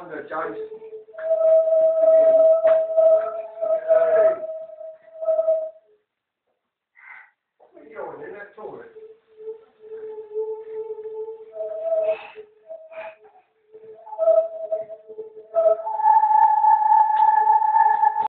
on the dice. Hey. What are you doing in that toilet?